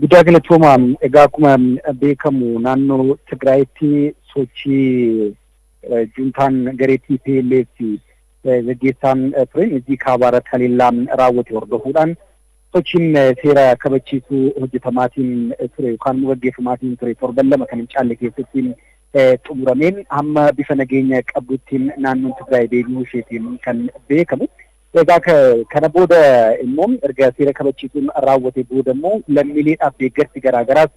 Guddaa galatoomaa egaa akkuma beekamu naannoo Tigraayitti sochii juntaan garee TPLF gaggeessaan ture. Hojii kaabaa irratti haleellaan raawwate hordofuudhaan sochiin seera kabachiisuu hojjetamaatiin ture. Yookaan gaggeeffamaatiin ture. Torban lama kan hin caalle keessatti xumurameen. Hamma bifa nageenya qabduttiin naannoon Tigraay deebi'uu isheetiin kan beekamu. Egaa kana booda immoo erga seera kabachiisuun raawwate booda immoo lammiileedhaaf deeggarsi garaagaraas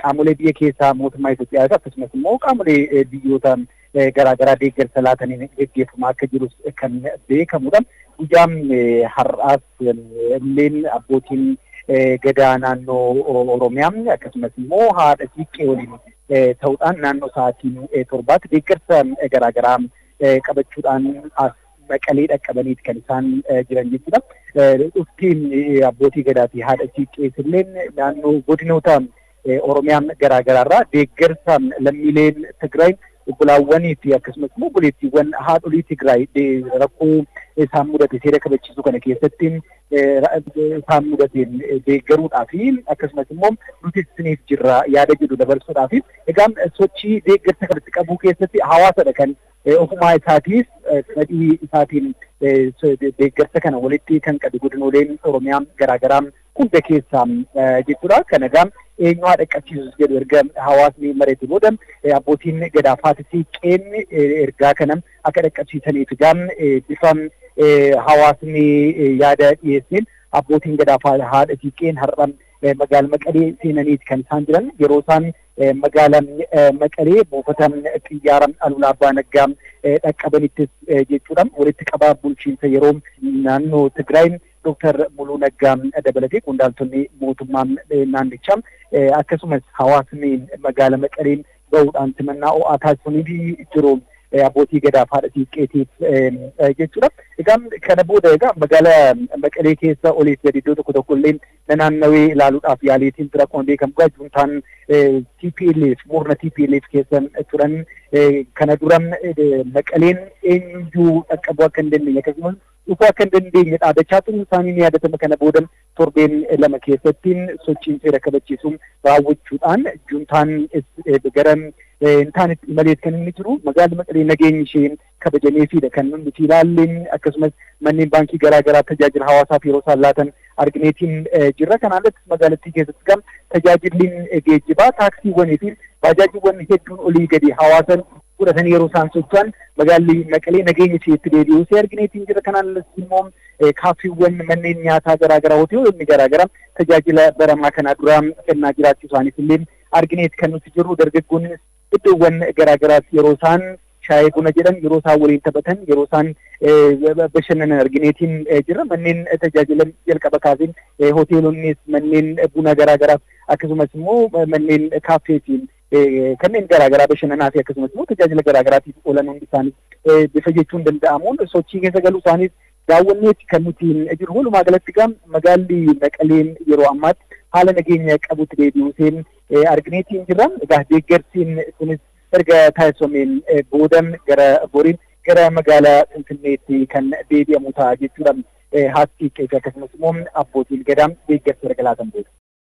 qaamolee biyya keessaa mootummaa Itoophiyaa akkasumas immoo qaamolee biyyoota garaagaraa deeggarsa laataniin gaggeeffamaa akka jirus kan beekamudha. Guyyaan har'aas illeen abbootiin gadaa naannoo Oromiyaa akkasumas immoo haadha siiqqee waliin ta'uudhaan naannoo sa'aatiin torbaatti deeggarsa garaagaraa qabachuudhaan as dhaqqabaniiti kan isaan jiran jechuudha. Dhuftiin abbootii gadaa fi haadha siiqqees illeen naannoo godinoota Oromiyaa garaagaraarraa deeggarsa lammiileen Tigraay obbolaawwanii fi akkasumas immoo obboleettiiwwan haadholii Tigraay rakkoo isaan mudate seera kabachiisuu kana keessatti isaan mudateen deeggaruudhaa fi akkasumas immoo nuti isiniif jirra yaada jedhu dabarsuudhaa fi egaa sochii deeggarsa kanatti qabuu keessatti hawaasadha kan ofumaa isaatiif fedhii isaatiin deeggarsa kana walitti kan qabu godinooleen Oromiyaa garaagaraa hunda keessaa jechuudha. Kan egaa eenyu haa dhaqqabsiisus jedhu erga hawaasni mareetti booda abbootiin gadaa fi siiqqeen ergaa kana akka dhaqqabsiisaniif egaa bifa hawaasni yaada dhiyeesseen abbootiin gadaa haadha siiqqeen har'a magaala Maqalee seenaniiti kan isaan jiran yeroo isaan magaala Maqalee buufata xiyyaara Alulaa Abbaa Naggaa dhaqqabanittis jechuudha. Walitti qabaa bulchiinsa yeroo naannoo Tigraay Dooktar Muluu Naggaa dabalatee qondaaltonni mootummaa naannichaa akkasumas hawaasni magaala Maqaleen bahuudhaan simannaa ho'aa taasisanii jiru. Abbootii gadaa fi haadha siiqqeetiif jechuudha. Egaa kana booda egaa magaalaa Maqalee keessa oliif gadi iddoo tokko tokko illee naannawee ilaaluudhaaf yaaliitiin tura akkuma beekamu egaa juntaan TPLF murna TPLF keessa turan kana dura Maqaleen eenyuyyuu dhaqqabuu akka hin dandeenye akkasumas dhufuu akka hin dandeenye dhaadachaa turuun isaanii ni yaadatama kana booda torbeen lama keessatti sochiin seera kabachiisuu raawwachuudhaan juntaan gara hin taanetti malees kan inni jiru magaalli Maqalee nageenyi ishee kabajameefidha kan nuti ilaalleen akkasumas manneen baankii garaa garaa tajaajila hawaasaaf yeroo isaan laatan argineetiin jirra. Kanaallattis magaalattii keessatti kan tajaajilli geejjibaa taaksiiwwanii fi baajaajiiwwan hedduun olii gadi hawaasan fudhatanii yeroo isaan socho'an magaalli Maqalee nageenya isheetti deebi'uu isee argineetiin jira. Kanaallattis immoo kaaffiiwwan manneen nyaataa garaa garaa hoteelonni garaa garaa tajaajila baramaa kanaa dura kennaa jiraachuu isaaniif illee argineeti kan nuti jirru dargaggoonni iddoowwan garaa garaas yeroo isaan shaayii buna jedhan yeroo isaan waliin taphatan yeroo isaan bashannanan argineetiin jirra manneen tajaajila jalqaba kaaseen hoteelonnis manneen buna garaa garaaf akkasumas immoo manneen kaaffeetiin kanneen garaa garaa bashannanaa fi akkasumas immoo tajaajila garaa garaatiif oolan hundi isaanii bifa jechuun danda'amuun sochii keessa galuu isaaniis daawwanneeti kan nuti jiru walumaa galatti gaa magaalli Maqaleen yeroo ammaatti haala nageenya qabutti deebi'uu seen argineetiin jirra. Egaa deeggarsiin kunis erga taasifameen boodan gara boriin gara magaalaa Finfinneetti kan deebi'amu ta'a jechuudha. Haati akkasumas immoo abbootiin gadaa deeggarsa erga laatan booda.